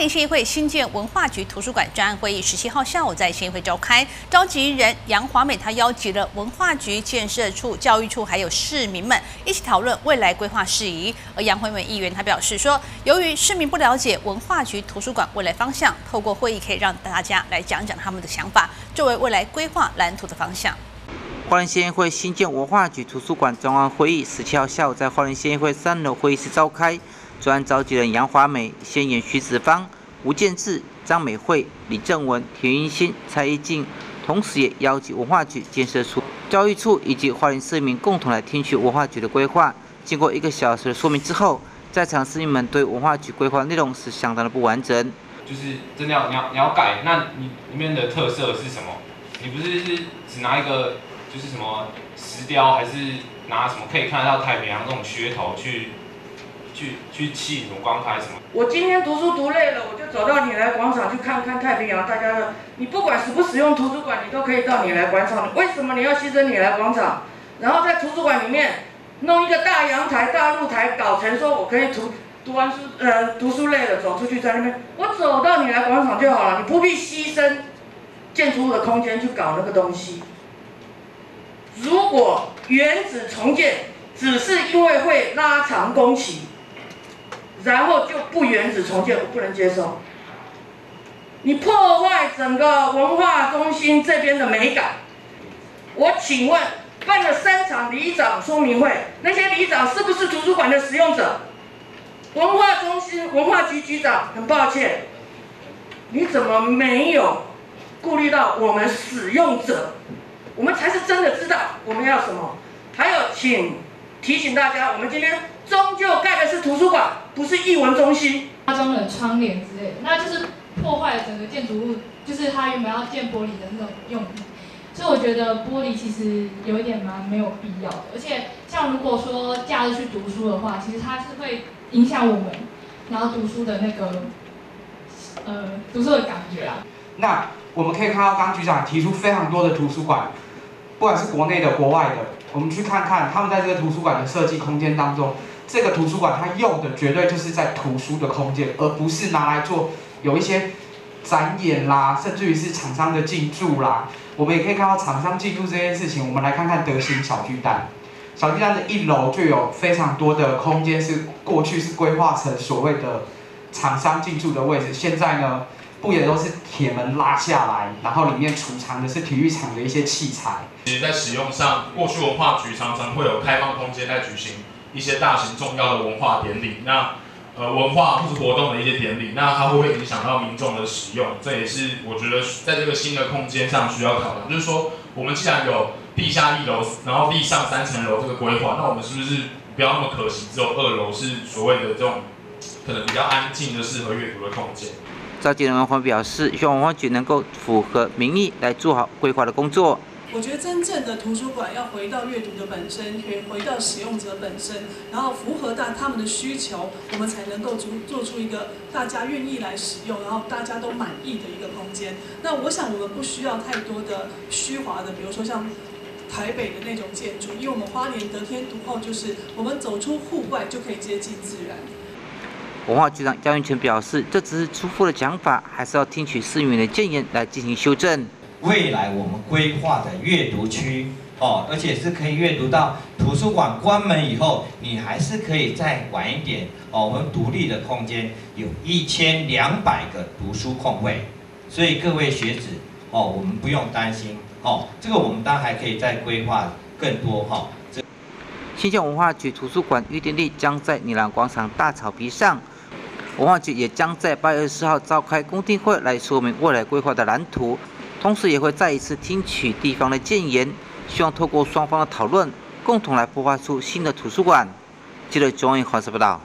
莲县议会新建文化局图书馆专案会议十七号下午在县议会召开，召集人杨华美她邀集了文化局建设处、教育处还有市民们一起讨论未来规划事宜。而杨惠美议员她表示说，由于市民不了解文化局图书馆未来方向，透过会议可以让大家来讲讲他们的想法，作为未来规划蓝图的方向。花莲县议会新建文化局图书馆专案会议十七号下午在花莲县议会三楼会议室召开。专召集人杨华美、先演徐子芳、吴建志、张美惠、李正文、田云欣、蔡一静，同时也邀集文化局建设处、教育处以及花莲市民共同来听取文化局的规划。经过一个小时的说明之后，在场市民们对文化局规划内容是相当的不完整。就是真的要你要你要改，那你里面的特色是什么？你不是是只拿一个就是什么石雕，还是拿什么可以看得到太平洋这种噱头去？去去气什么光拍什么？我今天读书读累了，我就走到你来广场去看看太平洋。大家的，你不管使不使用图书馆，你都可以到你来广场。为什么你要牺牲你来广场？然后在图书馆里面弄一个大阳台、大露台，搞成说我可以读读完书，呃，读书累了走出去在那边，我走到你来广场就好了。你不必牺牲建筑物的空间去搞那个东西。如果原址重建只是因为会拉长工期。然后就不原址重建，我不能接受。你破坏整个文化中心这边的美感。我请问，办了三场里长说明会，那些里长是不是图书馆的使用者？文化中心文化局局长，很抱歉，你怎么没有顾虑到我们使用者？我们才是真的知道我们要什么。还有，请提醒大家，我们今天。终究该书馆，不是艺文中心。加装了窗帘之类的，那就是破坏了整个建筑物，就是它原本要建玻璃的那种用意。所以我觉得玻璃其实有一点蛮没有必要的。而且像如果说假日去读书的话，其实它是会影响我们，然后读书的那个呃读书的感觉啊。那我们可以看到，刚局长提出非常多的图书馆，不管是国内的、国外的，我们去看看他们在这个图书馆的设计空间当中。这个图书馆它用的绝对就是在图书的空间，而不是拿来做有一些展演啦，甚至于是厂商的进驻啦。我们也可以看到厂商进驻这件事情。我们来看看德兴小巨蛋，小巨蛋的一楼就有非常多的空间是过去是规划成所谓的厂商进驻的位置，现在呢，不也都是铁门拉下来，然后里面储藏的是体育场的一些器材。其实，在使用上，过去文化局常常会有开放空间在举行。一些大型重要的文化典礼，那呃文化或是活动的一些典礼，那它会不会影响到民众的使用？这也是我觉得在这个新的空间上需要考量。就是说，我们既然有地下一楼，然后地上三层楼这个规划，那我们是不是不要那么可惜，只有二楼是所谓的这种可能比较安静的适合阅读的空间？召集人文化表示，希望文化局能够符合民意来做好规划的工作。我觉得真正的图书馆要回到阅读的本身，回回到使用者本身，然后符合到他们的需求，我们才能够做做出一个大家愿意来使用，然后大家都满意的一个空间。那我想我们不需要太多的虚华的，比如说像台北的那种建筑，因为我们花莲得天独厚，就是我们走出户外就可以接近自然。文化局长杨云泉表示，这只是初步的讲法，还是要听取市民的建言来进行修正。未来我们规划的阅读区哦，而且是可以阅读到图书馆关门以后，你还是可以再晚一点哦。我们独立的空间有一千两百个读书空位，所以各位学子哦，我们不用担心哦。这个我们当然还可以再规划更多哈。新疆文化局图书馆预定地将在米兰广场大草皮上，文化局也将在八月二十四号召开公听会来说明未来规划的蓝图。同时也会再一次听取地方的建言，希望透过双方的讨论，共同来孵化出新的图书馆。记得中央华视报道。